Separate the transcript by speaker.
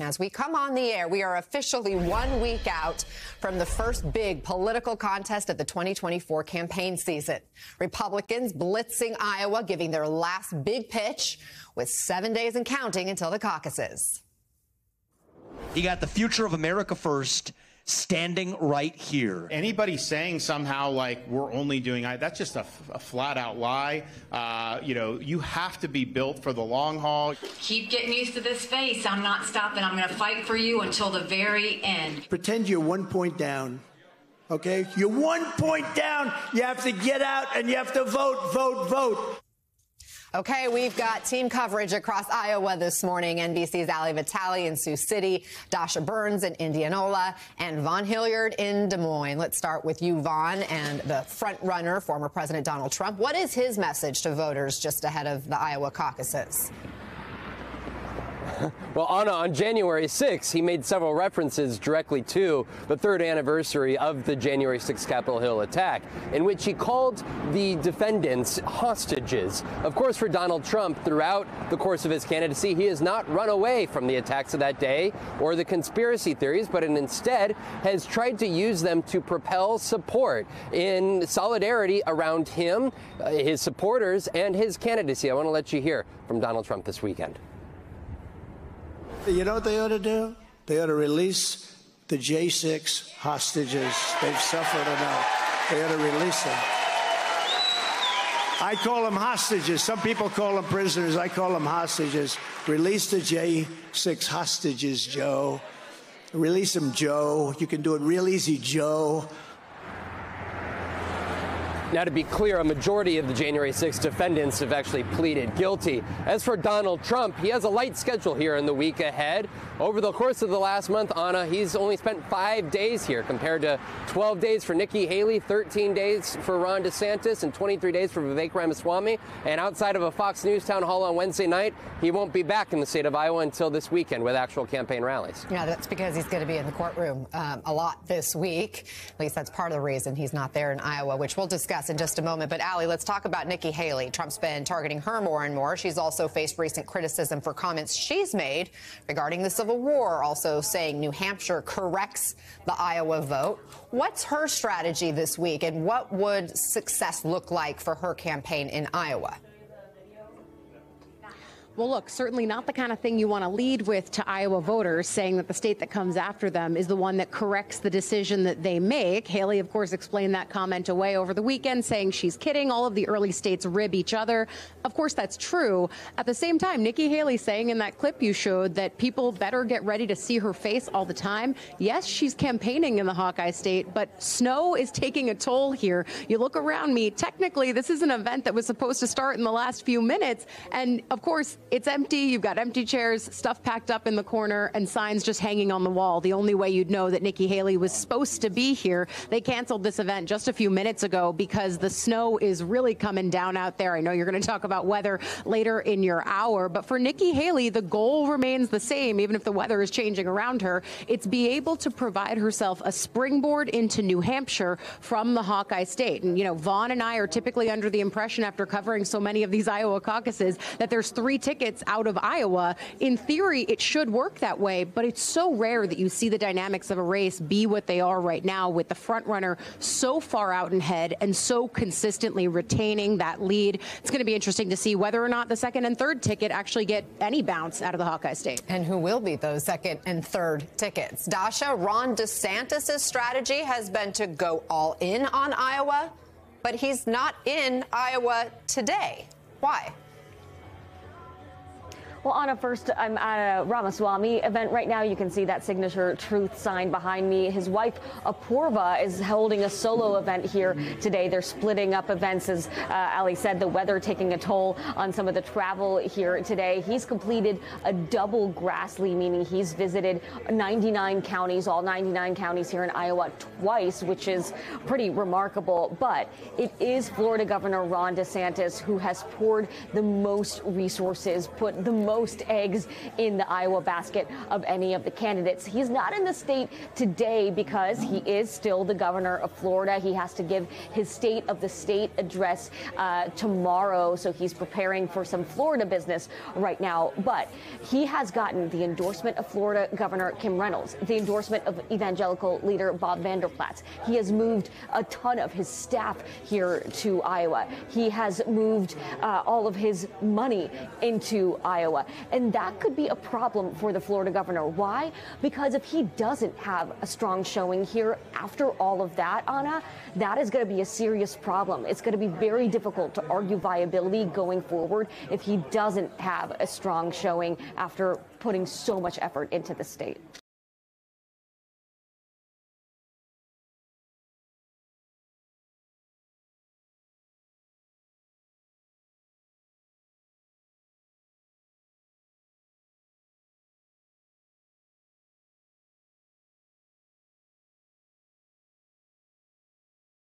Speaker 1: As we come on the air, we are officially one week out from the first big political contest of the 2024 campaign season. Republicans blitzing Iowa, giving their last big pitch with seven days and counting until the caucuses.
Speaker 2: You got the future of America first standing right here.
Speaker 3: Anybody saying somehow like we're only doing that's just a, a flat out lie. Uh, you know, you have to be built for the long haul.
Speaker 4: Keep getting used to this face. I'm not stopping. I'm going to fight for you until the very end.
Speaker 5: Pretend you're one point down. Okay? You're one point down. You have to get out and you have to vote, vote, vote.
Speaker 1: Okay, we've got team coverage across Iowa this morning. NBC's Ali Vitali in Sioux City, Dasha Burns in Indianola, and Vaughn Hillyard in Des Moines. Let's start with you, Vaughn, and the front runner, former President Donald Trump. What is his message to voters just ahead of the Iowa caucuses?
Speaker 6: well, Ana, on January 6th, he made several references directly to the third anniversary of the January 6th Capitol Hill attack, in which he called the defendants hostages. Of course, for Donald Trump, throughout the course of his candidacy, he has not run away from the attacks of that day or the conspiracy theories, but instead has tried to use them to propel support in solidarity around him, his supporters, and his candidacy. I want to let you hear from Donald Trump this weekend.
Speaker 5: You know what they ought to do? They ought to release the J6 hostages. They've suffered enough. They ought to release them. I call them hostages. Some people call them prisoners. I call them hostages. Release the J6 hostages, Joe. Release them, Joe. You can do it real easy, Joe.
Speaker 6: Now, to be clear, a majority of the January 6 defendants have actually pleaded guilty. As for Donald Trump, he has a light schedule here in the week ahead. Over the course of the last month, Ana, he's only spent five days here compared to 12 days for Nikki Haley, 13 days for Ron DeSantis, and 23 days for Vivek Ramaswamy. And outside of a Fox News town hall on Wednesday night, he won't be back in the state of Iowa until this weekend with actual campaign rallies.
Speaker 1: Yeah, that's because he's going to be in the courtroom um, a lot this week. At least that's part of the reason he's not there in Iowa, which we'll discuss in just a moment. But Ali, let's talk about Nikki Haley. Trump's been targeting her more and more. She's also faced recent criticism for comments she's made regarding the Civil War, also saying New Hampshire corrects the Iowa vote. What's her strategy this week, and what would success look like for her campaign in Iowa?
Speaker 7: Well, look, certainly not the kind of thing you want to lead with to Iowa voters, saying that the state that comes after them is the one that corrects the decision that they make. Haley, of course, explained that comment away over the weekend, saying she's kidding. All of the early states rib each other. Of course, that's true. At the same time, Nikki Haley saying in that clip you showed that people better get ready to see her face all the time. Yes, she's campaigning in the Hawkeye state, but snow is taking a toll here. You look around me, technically, this is an event that was supposed to start in the last few minutes. And of course, it's empty. You've got empty chairs, stuff packed up in the corner, and signs just hanging on the wall. The only way you'd know that Nikki Haley was supposed to be here. They canceled this event just a few minutes ago because the snow is really coming down out there. I know you're going to talk about weather later in your hour, but for Nikki Haley, the goal remains the same, even if the weather is changing around her. It's be able to provide herself a springboard into New Hampshire from the Hawkeye State. And, you know, Vaughn and I are typically under the impression after covering so many of these Iowa caucuses that there's three tickets tickets out of Iowa. In theory, it should work that way, but it's so rare that you see the dynamics of a race be what they are right now with the front runner so far out in head and so consistently retaining that lead. It's going to be interesting to see whether or not the second and third ticket actually get any bounce out of the Hawkeye State.
Speaker 1: And who will be those second and third tickets? Dasha, Ron DeSantis' strategy has been to go all in on Iowa, but he's not in Iowa today. Why?
Speaker 8: Well, Ana, first, I'm at a Ramaswamy event right now. You can see that signature truth sign behind me. His wife, Apoorva, is holding a solo event here today. They're splitting up events, as uh, Ali said, the weather taking a toll on some of the travel here today. He's completed a double Grassley, meaning he's visited 99 counties, all 99 counties here in Iowa twice, which is pretty remarkable. But it is Florida Governor Ron DeSantis who has poured the most resources, put the most most eggs in the Iowa basket of any of the candidates. He's not in the state today because he is still the governor of Florida. He has to give his state of the state address uh, tomorrow, so he's preparing for some Florida business right now. But he has gotten the endorsement of Florida Governor Kim Reynolds, the endorsement of evangelical leader Bob Vander Plaats. He has moved a ton of his staff here to Iowa. He has moved uh, all of his money into Iowa. And that could be a problem for the Florida governor. Why? Because if he doesn't have a strong showing here after all of that, Ana, that is going to be a serious problem. It's going to be very difficult to argue viability going forward if he doesn't have a strong showing after putting so much effort into the state.